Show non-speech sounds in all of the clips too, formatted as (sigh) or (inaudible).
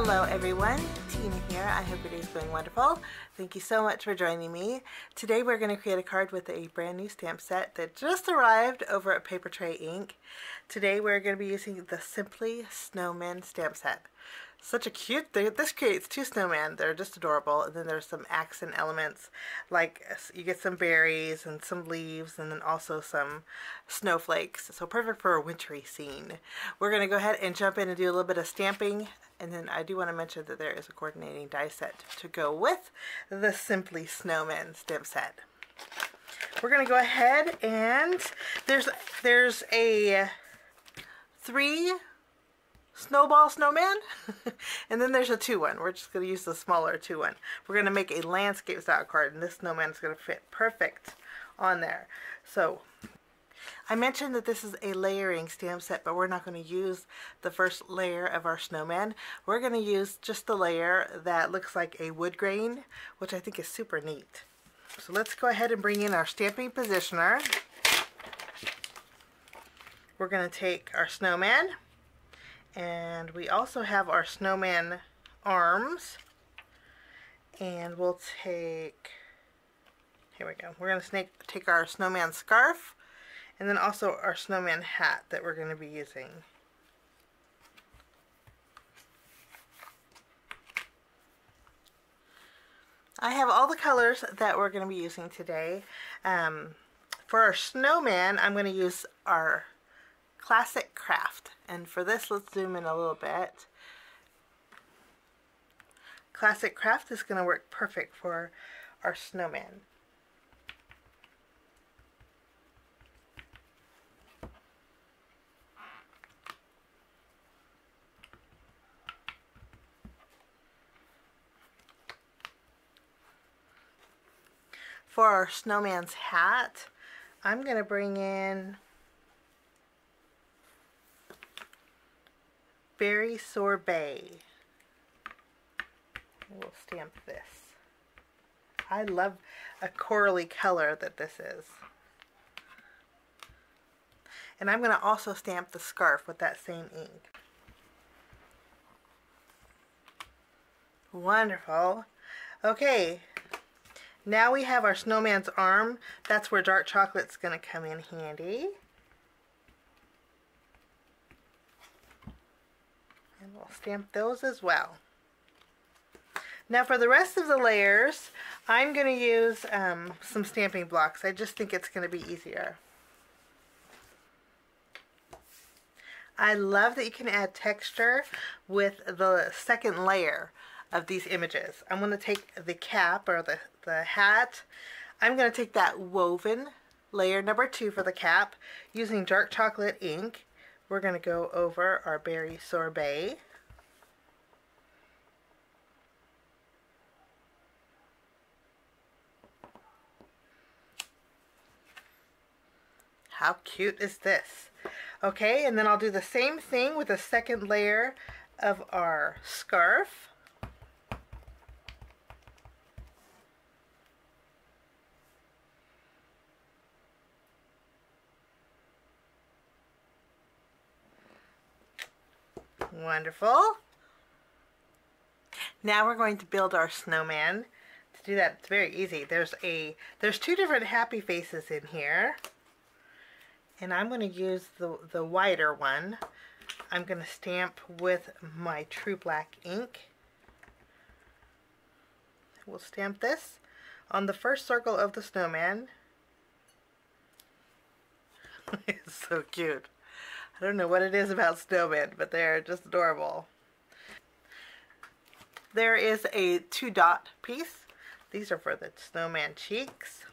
Hello everyone, Tina here. I hope your day's going wonderful. Thank you so much for joining me. Today we're going to create a card with a brand new stamp set that just arrived over at Papertrey Ink. Today we're going to be using the Simply Snowmen stamp set such a cute thing. This creates two snowmen. They're just adorable. And then there's some accent elements, like you get some berries and some leaves, and then also some snowflakes. So perfect for a wintry scene. We're going to go ahead and jump in and do a little bit of stamping. And then I do want to mention that there is a coordinating die set to go with the Simply Snowmen stamp set. We're going to go ahead and there's there's a three snowball snowman (laughs) and then there's a two one we're just going to use the smaller two one we're going to make a landscape style card and this snowman is going to fit perfect on there so I mentioned that this is a layering stamp set, but we're not going to use the first layer of our snowman. We're going to use just the layer that looks like a wood grain, which I think is super neat. So let's go ahead and bring in our stamping positioner. We're going to take our snowman and we also have our snowman arms. And we'll take, here we go. We're going to take our snowman scarf and then also our snowman hat that we're going to be using. I have all the colors that we're going to be using today. Um, for our snowman, I'm going to use our Classic Kraft. And for this, let's zoom in a little bit. Classic Kraft is going to work perfect for our snowman. For our snowman's hat, I'm going to bring in Berry Sorbet. We'll stamp this. I love a corally color that this is. And I'm going to also stamp the scarf with that same ink. Wonderful. Okay, now we have our snowman's arm. That's where dark chocolate's going to come in handy. And we'll stamp those as well. Now for the rest of the layers, I'm going to use um, some stamping blocks. I just think it's going to be easier. I love that you can add texture with the second layer of these images. I'm going to take the cap or the, the hat. I'm going to take that woven layer number two for the cap using dark chocolate ink we're going to go over our berry sorbet. How cute is this? Okay, and then I'll do the same thing with the second layer of our scarf. Wonderful. Now we're going to build our snowman. To do that, it's very easy. There's a there's two different happy faces in here. And I'm going to use the, the wider one. I'm going to stamp with my True Black ink. We'll stamp this on the first circle of the snowman. (laughs) it's so cute. I don't know what it is about snowmen, but they're just adorable. There is a two dot piece. These are for the snowman cheeks.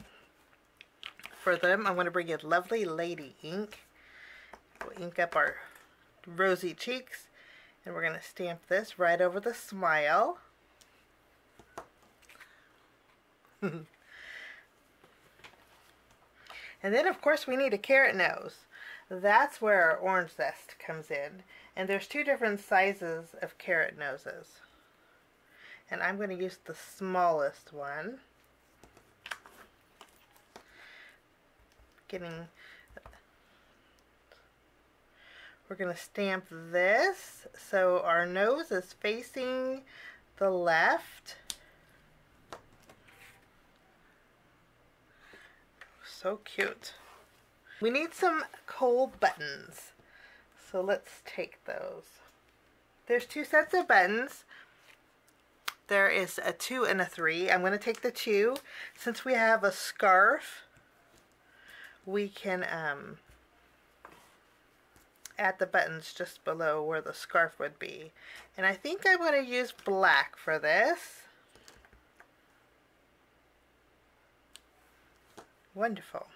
For them, I'm going to bring in Lovely Lady ink. We'll ink up our rosy cheeks. And we're going to stamp this right over the smile. (laughs) and then, of course, we need a carrot nose. That's where our orange zest comes in. And there's two different sizes of carrot noses. And I'm going to use the smallest one. Getting we're going to stamp this so our nose is facing the left. So cute. We need some coal buttons. So let's take those. There's two sets of buttons. There is a two and a three. I'm going to take the two. Since we have a scarf, we can um, add the buttons just below where the scarf would be. And I think I'm going to use black for this. Wonderful.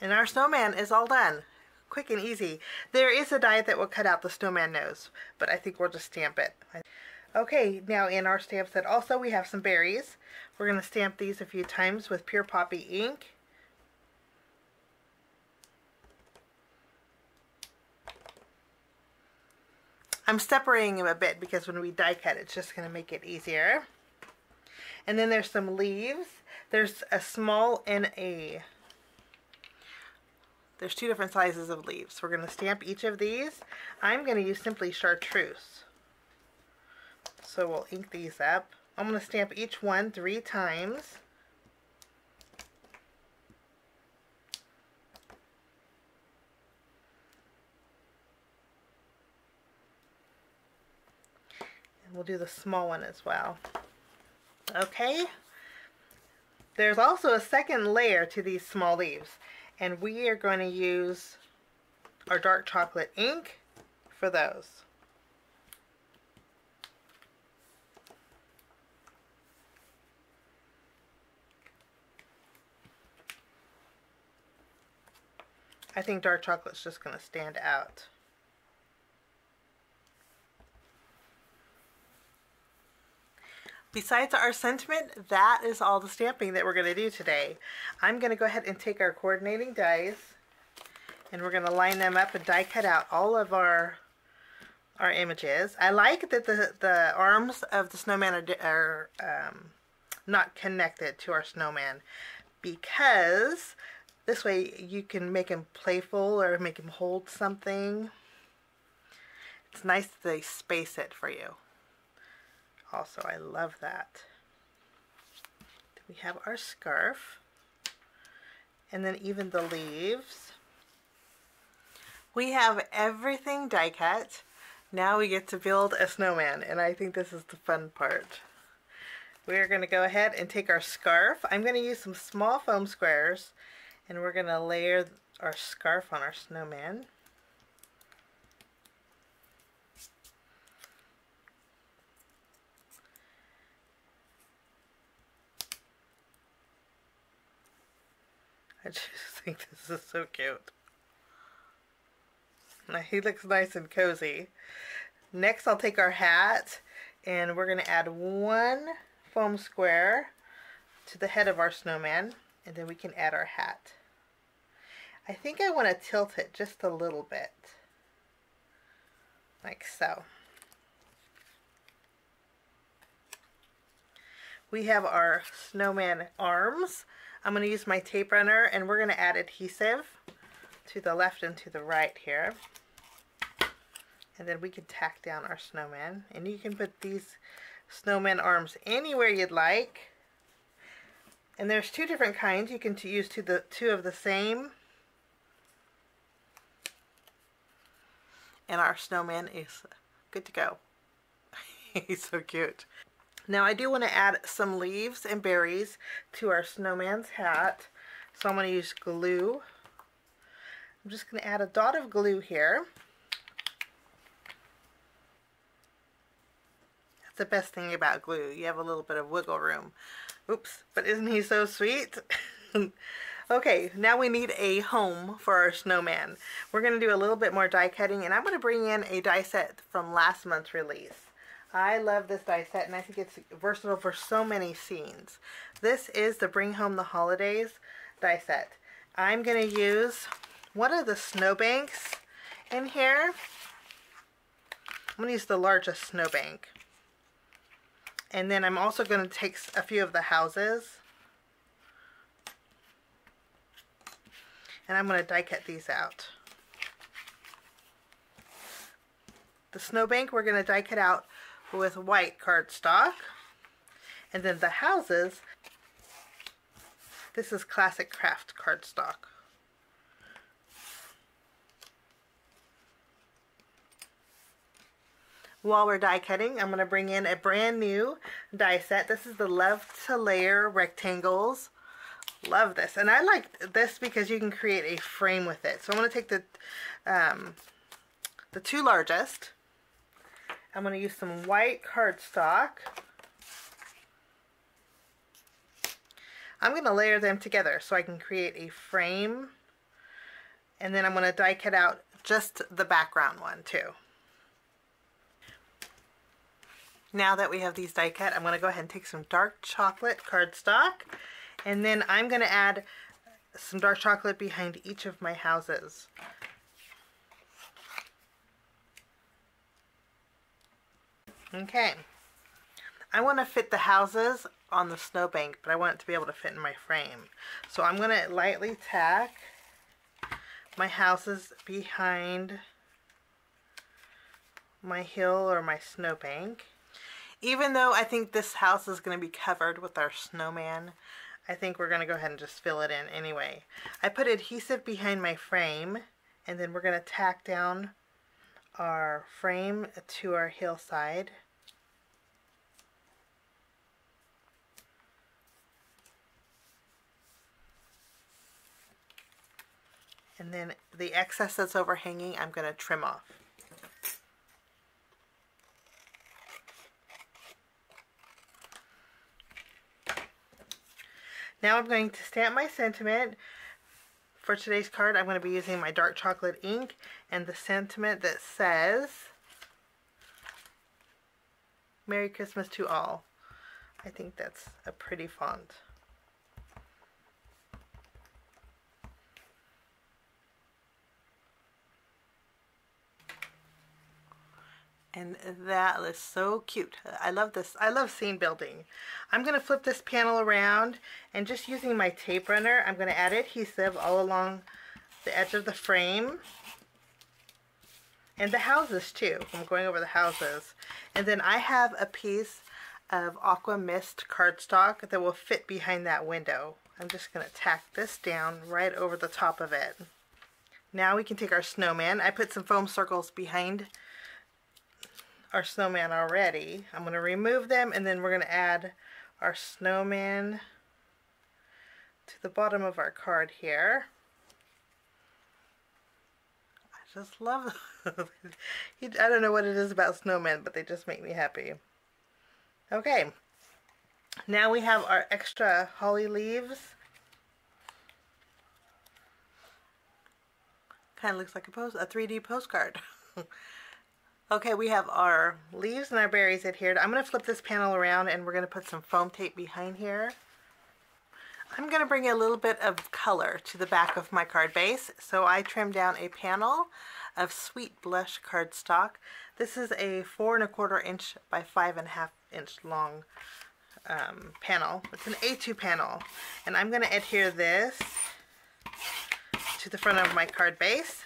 And our snowman is all done. Quick and easy. There is a die that will cut out the snowman nose, but I think we'll just stamp it. Okay, now in our stamp set also we have some berries. We're going to stamp these a few times with Pure Poppy ink. I'm separating them a bit because when we die cut it's just going to make it easier. And then there's some leaves. There's a small and a there's two different sizes of leaves. We're going to stamp each of these. I'm going to use simply chartreuse. So we'll ink these up. I'm going to stamp each one three times. And we'll do the small one as well. Okay. There's also a second layer to these small leaves and we are going to use our dark chocolate ink for those. I think dark chocolate's just going to stand out. Besides our sentiment, that is all the stamping that we're going to do today. I'm going to go ahead and take our coordinating dies and we're going to line them up and die cut out all of our our images. I like that the, the arms of the snowman are, are um, not connected to our snowman because this way you can make him playful or make him hold something. It's nice that they space it for you also. I love that. We have our scarf and then even the leaves. We have everything die cut. Now we get to build a snowman and I think this is the fun part. We are going to go ahead and take our scarf. I'm going to use some small foam squares and we're going to layer our scarf on our snowman. (laughs) I just think this is so cute. Now he looks nice and cozy. Next I'll take our hat and we're going to add one foam square to the head of our snowman and then we can add our hat. I think I want to tilt it just a little bit like so. We have our snowman arms I'm going to use my tape runner and we're going to add adhesive to the left and to the right here. And then we can tack down our snowman. And you can put these snowman arms anywhere you'd like. And there's two different kinds. You can use two, the, two of the same. And our snowman is good to go. (laughs) He's so cute. Now I do want to add some leaves and berries to our snowman's hat. So I'm going to use glue. I'm just going to add a dot of glue here. That's the best thing about glue. You have a little bit of wiggle room. Oops, but isn't he so sweet? (laughs) okay, now we need a home for our snowman. We're going to do a little bit more die cutting and I'm going to bring in a die set from last month's release. I love this die set and I think it's versatile for so many scenes. This is the Bring Home the Holidays die set. I'm going to use one of the snowbanks in here. I'm going to use the largest snowbank. And then I'm also going to take a few of the houses. And I'm going to die cut these out. The snowbank we're going to die cut out with white cardstock. And then the houses, this is classic Kraft cardstock. While we're die cutting, I'm going to bring in a brand new die set. This is the Love to Layer Rectangles. Love this. And I like this because you can create a frame with it. So I'm going to take the, um, the two largest. I'm going to use some white cardstock. I'm going to layer them together so I can create a frame. And then I'm going to die cut out just the background one too. Now that we have these die cut, I'm going to go ahead and take some dark chocolate cardstock. And then I'm going to add some dark chocolate behind each of my houses. Okay. I want to fit the houses on the snowbank, but I want it to be able to fit in my frame. So I'm going to lightly tack my houses behind my hill or my snowbank. Even though I think this house is going to be covered with our snowman, I think we're going to go ahead and just fill it in anyway. I put adhesive behind my frame, and then we're going to tack down our frame to our hillside. And then the excess that's overhanging, I'm going to trim off. Now I'm going to stamp my sentiment. For today's card, I'm going to be using my dark chocolate ink and the sentiment that says, Merry Christmas to all. I think that's a pretty font. And that is so cute. I love this. I love scene building. I'm going to flip this panel around and just using my tape runner, I'm going to add adhesive all along the edge of the frame. And the houses too. I'm going over the houses. And then I have a piece of Aqua Mist cardstock that will fit behind that window. I'm just going to tack this down right over the top of it. Now we can take our snowman. I put some foam circles behind our snowman already. I'm going to remove them and then we're going to add our snowman to the bottom of our card here. I just love (laughs) I don't know what it is about snowmen, but they just make me happy. Okay, now we have our extra holly leaves. Kind of looks like a post, a 3D postcard. (laughs) Okay, we have our leaves and our berries adhered. I'm going to flip this panel around and we're going to put some foam tape behind here. I'm going to bring a little bit of color to the back of my card base. So I trimmed down a panel of Sweet Blush cardstock. This is a four and a quarter inch by five and a half inch long um, panel. It's an A2 panel. And I'm going to adhere this to the front of my card base.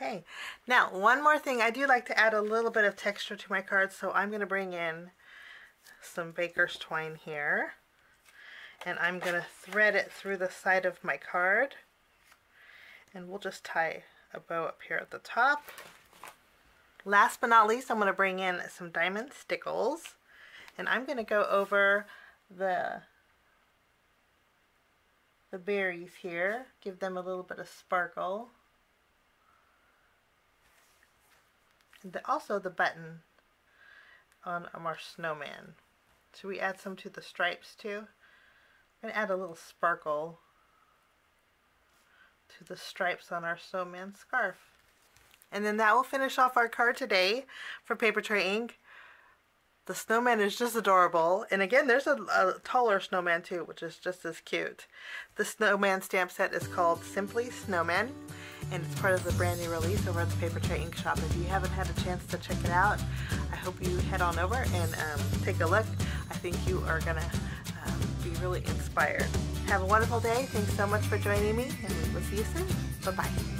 Okay, now one more thing. I do like to add a little bit of texture to my cards, so I'm going to bring in some baker's twine here. And I'm going to thread it through the side of my card. And we'll just tie a bow up here at the top. Last but not least, I'm going to bring in some diamond stickles. And I'm going to go over the the berries here, give them a little bit of sparkle. And the, also the button on um, our snowman. Should we add some to the stripes too? I'm going to add a little sparkle to the stripes on our snowman scarf. And then that will finish off our card today for Papertrey Ink. The snowman is just adorable. And again, there's a, a, taller snowman too, which is just as cute. The snowman stamp set is called Simply Snowmen and it's part of the brand new release over at the Papertrey Ink Shop. If you haven't had a chance to check it out, I hope you head on over and um, take a look. I think you are going to um, be really inspired. Have a wonderful day. Thanks so much for joining me, and we will see you soon. Bye-bye.